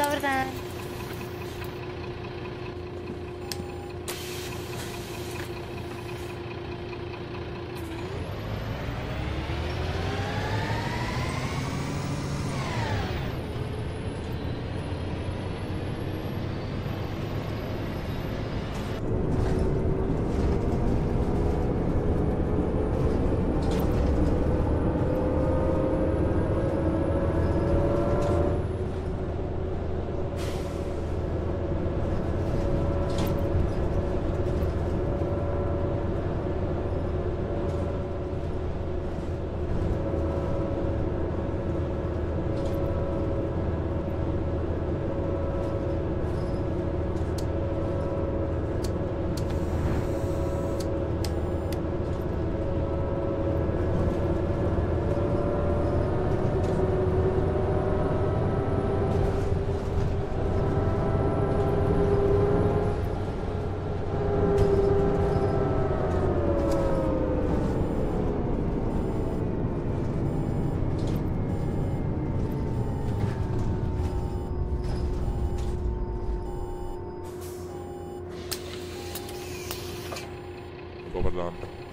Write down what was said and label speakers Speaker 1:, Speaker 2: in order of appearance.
Speaker 1: da verdade.
Speaker 2: Dobar dan.